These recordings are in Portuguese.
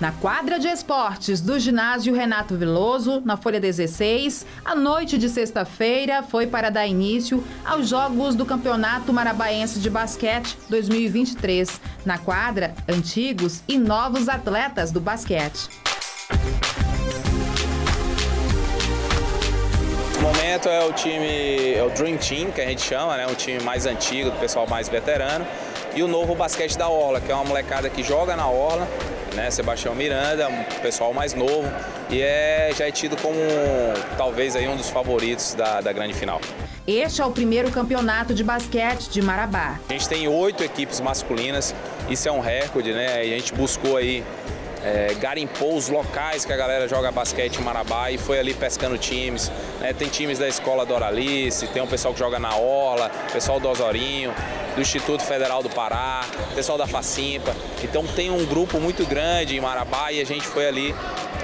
Na quadra de esportes do ginásio Renato Veloso, na Folha 16, a noite de sexta-feira foi para dar início aos Jogos do Campeonato Marabaense de Basquete 2023. Na quadra, antigos e novos atletas do basquete. Momento é o time, é o Dream Team, que a gente chama, né? Um time mais antigo, do pessoal mais veterano. E o novo basquete da Orla, que é uma molecada que joga na Orla, né? Sebastião Miranda, um pessoal mais novo e é, já é tido como talvez aí um dos favoritos da, da grande final. Este é o primeiro campeonato de basquete de Marabá. A gente tem oito equipes masculinas, isso é um recorde, né? E a gente buscou aí é, garimpou os locais que a galera joga basquete em Marabá e foi ali pescando times. Né? Tem times da Escola Doralice, tem um pessoal que joga na Orla, pessoal do Osorinho, do Instituto Federal do Pará, pessoal da Facimpa. Então tem um grupo muito grande em Marabá e a gente foi ali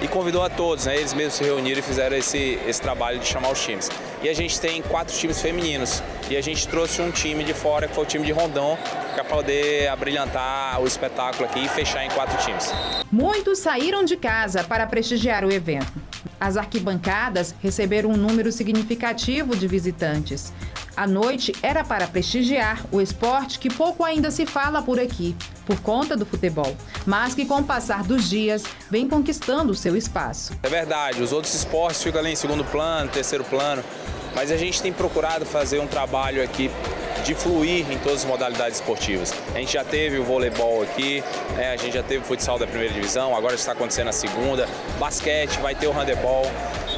e convidou a todos, né? eles mesmos se reuniram e fizeram esse, esse trabalho de chamar os times. E a gente tem quatro times femininos e a gente trouxe um time de fora, que foi o time de Rondon, para poder abrilhantar o espetáculo aqui e fechar em quatro times. Muitos saíram de casa para prestigiar o evento. As arquibancadas receberam um número significativo de visitantes. A noite era para prestigiar o esporte que pouco ainda se fala por aqui, por conta do futebol, mas que com o passar dos dias vem conquistando o seu espaço. É verdade, os outros esportes ficam ali em segundo plano, terceiro plano, mas a gente tem procurado fazer um trabalho aqui de fluir em todas as modalidades esportivas. A gente já teve o voleibol aqui, né? a gente já teve o futsal da primeira divisão, agora está acontecendo a segunda, basquete, vai ter o handebol,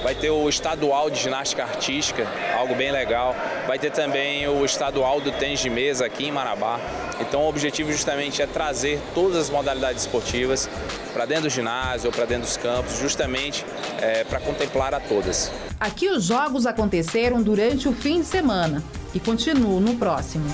vai ter o estadual de ginástica artística, algo bem legal, vai ter também o estadual do tênis de mesa aqui em Marabá. Então o objetivo justamente é trazer todas as modalidades esportivas para dentro do ginásio ou para dentro dos campos, justamente é, para contemplar a todas. Aqui os jogos aconteceram durante o fim de semana e continuam no próximo.